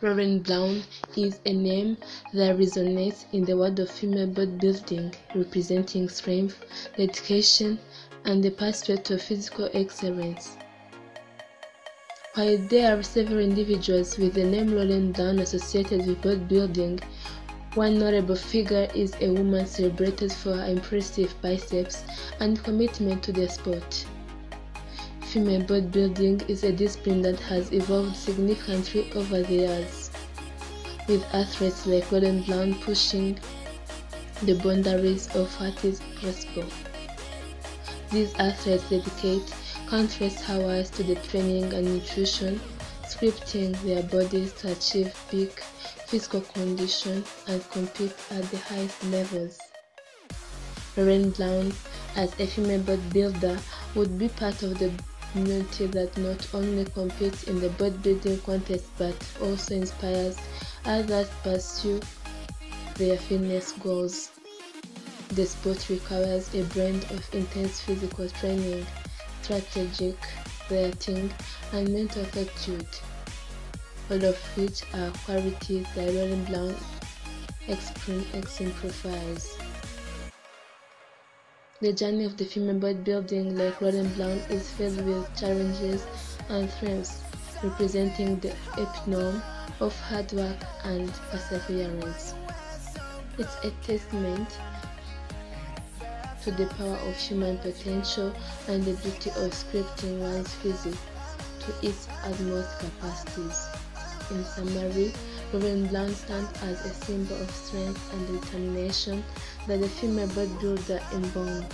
Lauren Brown is a name that resonates in the world of female bodybuilding, representing strength, dedication, and the pursuit of physical excellence. While there are several individuals with the name Lauren Brown associated with bodybuilding, one notable figure is a woman celebrated for her impressive biceps and commitment to the sport. Female bodybuilding is a discipline that has evolved significantly over the years, with athletes like Lauren Brown pushing the boundaries of what is possible. These athletes dedicate countless hours to the training and nutrition, scripting their bodies to achieve peak physical condition and compete at the highest levels. Lauren Brown, as a female bodybuilder, would be part of the community that not only competes in the bodybuilding contest but also inspires others to pursue their fitness goals. The sport requires a blend of intense physical training, strategic dieting, and mental fortitude, all of which are qualities that Lauren Brown exemplifies. The journey of the female bodybuilding like Lauren Brown is filled with challenges and thrills, representing the epitome of hard work and perseverance. It's a testament to the power of human potential and the beauty of scripting one's physique to its utmost capacities. In summary, Lauren Brown stands as a symbol of strength and determination that the female bodybuilder embodies,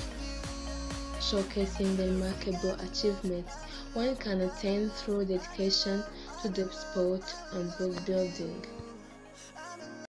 showcasing the remarkable achievements one can attain through dedication to the sport and bodybuilding.